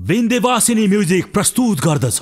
विन्देवासिनी music प्रस्तुत गर्दछ।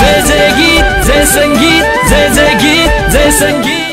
जय जय गीत जय संगीत जय जय गीत जय संगीत।